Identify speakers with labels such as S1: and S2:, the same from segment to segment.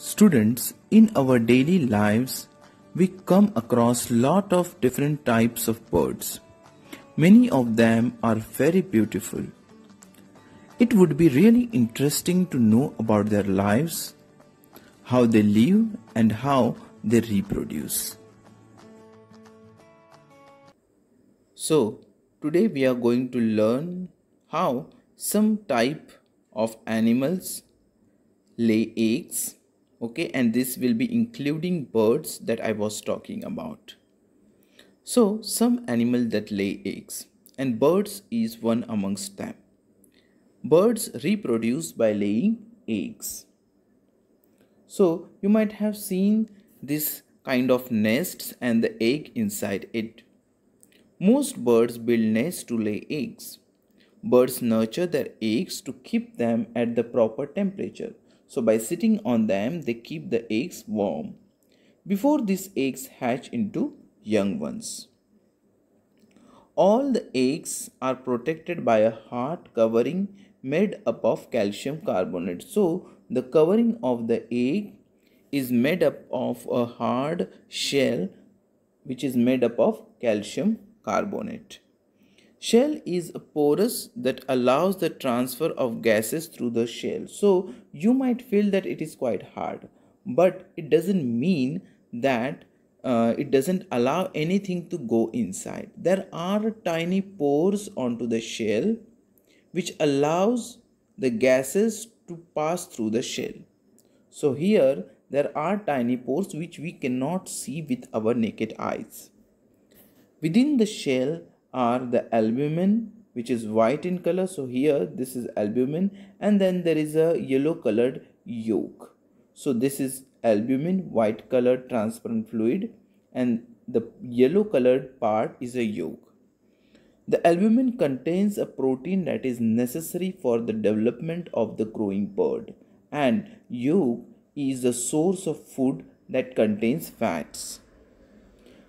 S1: Students, in our daily lives, we come across lot of different types of birds. Many of them are very beautiful. It would be really interesting to know about their lives, how they live and how they reproduce. So, today we are going to learn how some type of animals lay eggs okay and this will be including birds that I was talking about. So some animal that lay eggs and birds is one amongst them. Birds reproduce by laying eggs. So you might have seen this kind of nests and the egg inside it. Most birds build nests to lay eggs. Birds nurture their eggs to keep them at the proper temperature so by sitting on them, they keep the eggs warm before these eggs hatch into young ones. All the eggs are protected by a hard covering made up of calcium carbonate. So the covering of the egg is made up of a hard shell which is made up of calcium carbonate. Shell is a porous that allows the transfer of gases through the shell. So you might feel that it is quite hard, but it doesn't mean that uh, it doesn't allow anything to go inside. There are tiny pores onto the shell which allows the gases to pass through the shell. So here there are tiny pores which we cannot see with our naked eyes. Within the shell are the albumin which is white in color. So here this is albumin. And then there is a yellow colored yolk. So this is albumin white colored transparent fluid. And the yellow colored part is a yolk. The albumin contains a protein that is necessary for the development of the growing bird. And yolk is the source of food that contains fats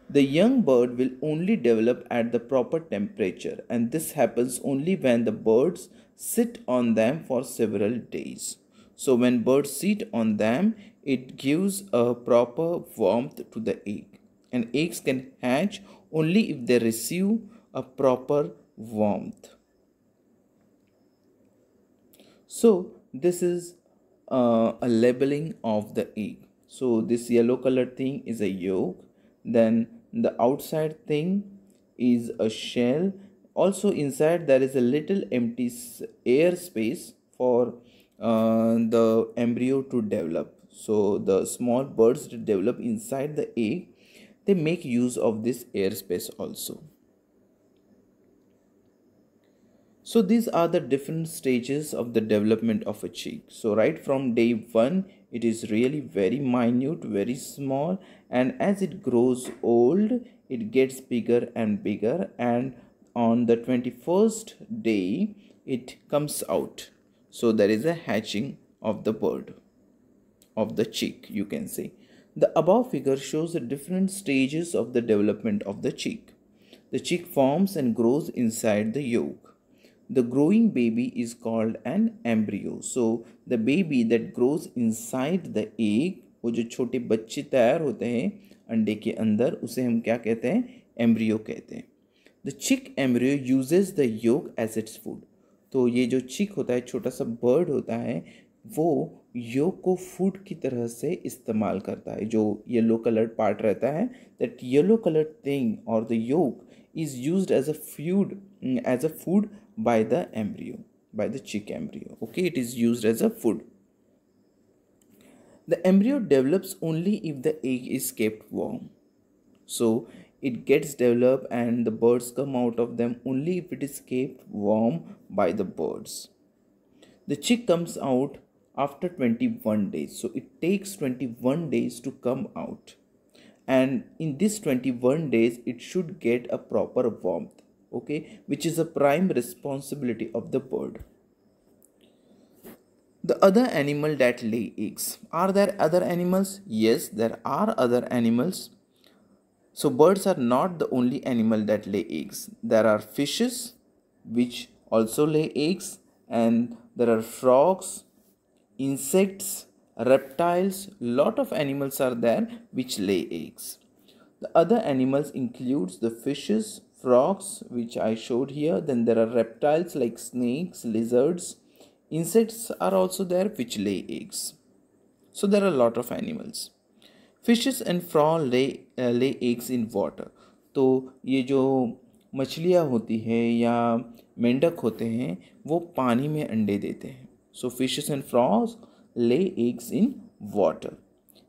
S1: the young bird will only develop at the proper temperature and this happens only when the birds sit on them for several days. So when birds sit on them, it gives a proper warmth to the egg. And eggs can hatch only if they receive a proper warmth. So this is uh, a labeling of the egg. So this yellow colored thing is a yolk. Then the outside thing is a shell. Also inside there is a little empty air space for uh, the embryo to develop. So the small birds that develop inside the egg they make use of this air space also. So these are the different stages of the development of a chick so right from day one it is really very minute very small and as it grows old it gets bigger and bigger and on the 21st day it comes out. So there is a hatching of the bird of the chick you can say. The above figure shows the different stages of the development of the chick the chick forms and grows inside the yolk the growing baby is called an embryo. So, the baby that grows inside the egg, वो जो छोटे बच्चे तैयार होते हैं, अंडे के अंदर, उसे हम क्या कहते हैं? एम्ब्रियो कहते हैं। The chick embryo uses the yolk as its food तो ये जो चिक होता है, छोटा सा बर्ड होता है वो योग को फ़ूड की तरह से इस्तेमाल करता है। जो येलो कलर्ड पार्ट रहता है दैट येलो कलर्ड थिंग और the yolk is use as a food as a food by the embryo by the chick embryo okay it is use as a food the embryo develops only if the egg is kept warm so it gets develop and the birds come out of them only if it is kept warm by the birds the chick comes out after 21 days. So it takes 21 days to come out. And in this 21 days, it should get a proper warmth, okay, which is a prime responsibility of the bird. The other animal that lay eggs. Are there other animals? Yes, there are other animals. So birds are not the only animal that lay eggs. There are fishes which also lay eggs and there are frogs, insects, reptiles lot of animals are there which lay eggs the other animals includes the fishes frogs which i showed here then there are reptiles like snakes lizards insects are also there which lay eggs so there are a lot of animals and frog lay uh, lay eggs in water तो ये जो मछलियाँ होती है या मेंढक होते हैं वो पानी में अंडे देते हैं So fishes and frogs lay eggs in water.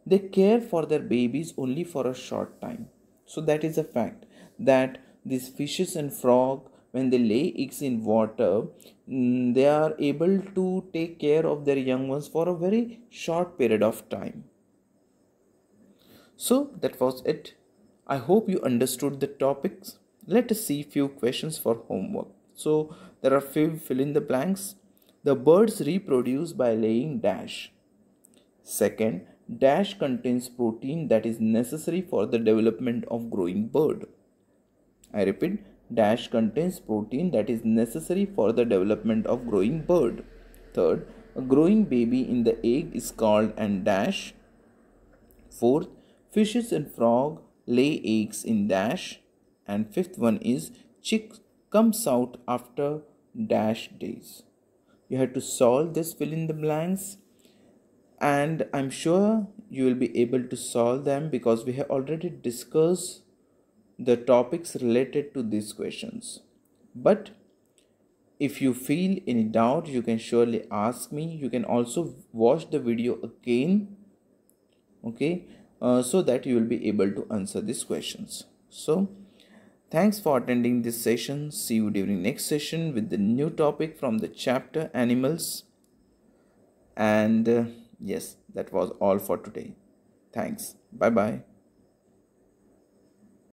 S1: They care for their babies only for a short time. So that is a fact that these fishes and frog when they lay eggs in water mm, they are able to take care of their young ones for a very short period of time. So that was it. I hope you understood the topics. Let us see few questions for homework. So there are few fill in the blanks the birds reproduce by laying dash. Second, dash contains protein that is necessary for the development of growing bird. I repeat, dash contains protein that is necessary for the development of growing bird. Third, a growing baby in the egg is called and dash. Fourth, fishes and frog lay eggs in dash and fifth one is chick comes out after dash days you have to solve this fill in the blanks. And i'm sure you will be able to solve them because we have already discussed the topics related to these questions. But if you feel any doubt you can surely ask me. You can also watch the video again okay uh, so that you will be able to answer these questions. So Thanks for attending this session. See you during next session with the new topic from the chapter animals. And uh, yes, that was all for today. Thanks. Bye bye.